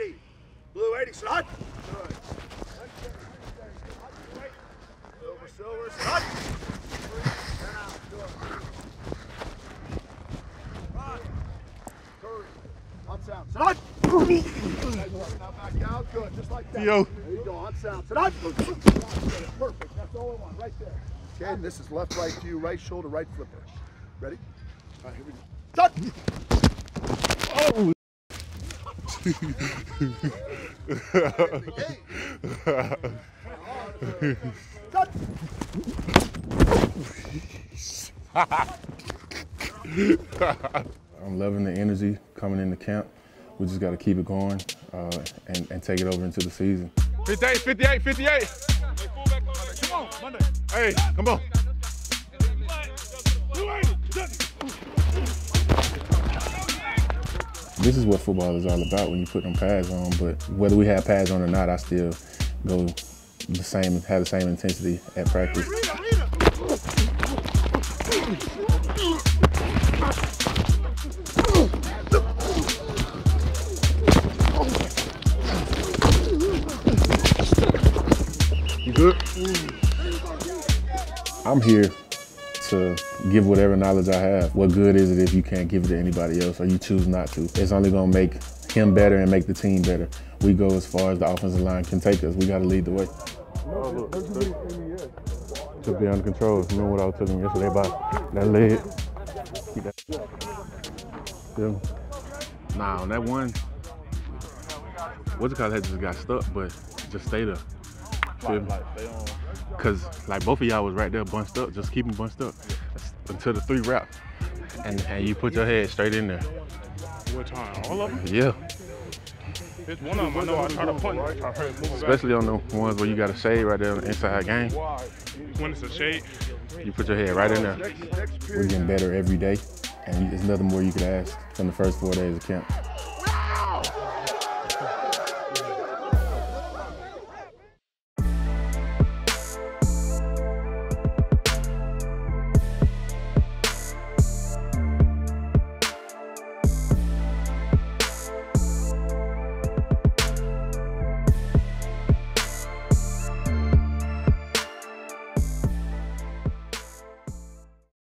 80. Blue 80, slot. Good. Silver, silver, slot. Good. Right. Sound. Slot. Now back down. Good. Just like that. Yo. There you go. On sound. Slot. Perfect. That's all I want. Right there. Okay, and this is left, right to you, right shoulder, right flipper. Ready? All right, here we go. Shot! Oh. I'm loving the energy coming into camp. We just got to keep it going uh, and, and take it over into the season. 58, 58, 58. Come on. Hey, come on. This is what football is all about when you put them pads on. But whether we have pads on or not, I still go the same, have the same intensity at practice. You good? I'm here to give whatever knowledge I have. What good is it if you can't give it to anybody else or you choose not to? It's only gonna make him better and make the team better. We go as far as the offensive line can take us. We gotta lead the way. Took be under control. Remember what I was telling you yesterday about that leg? Keep that. Yeah. Nah, on that one, what's it called? That just got stuck, but just stay there. Feel me? Cause like both of y'all was right there bunched up, just keep them bunched up until the three wrap, and and you put your head straight in there. What time? All of them? Yeah, It's one of them. I know I try to punt. I try move it back. especially on the ones where you got a shade right there on the inside game. When it's a shade. You put your head right in there. We're getting better every day, and there's nothing more you could ask from the first four days of camp.